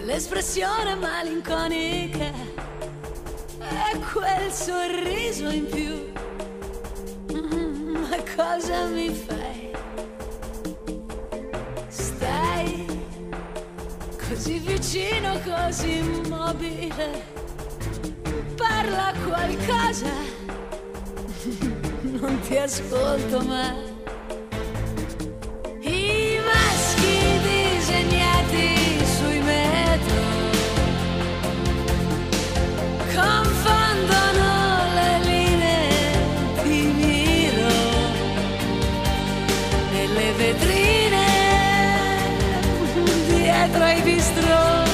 l'espressione malinconica e quel sorriso in più. Mm, ma cosa mi fai? Stai così vicino, così immobile. Parla qualcosa, non ti ascolto mai. Bistrò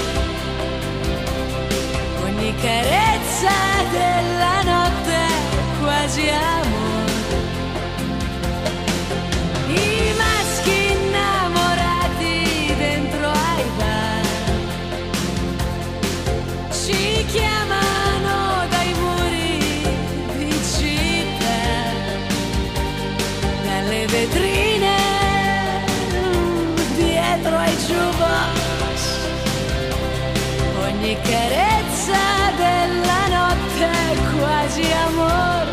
ogni carezza della notte quasi amore. I maschi innamorati dentro ai bar. Ci chiamano dai muri di città, dalle vetrine dietro ai jukebox. Ogni carezza della notte quasi amore.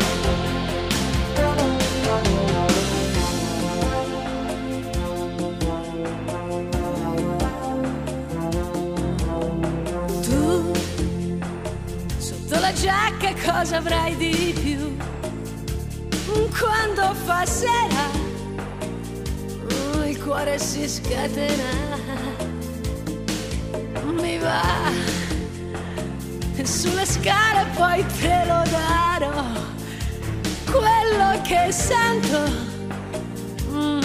Tu sotto la giacca cosa avrai di più? Quando fa sera il cuore si scatena. Mi va sulle scale poi te lo darò. Quello che sento, mm,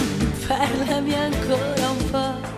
parlami ancora un po'.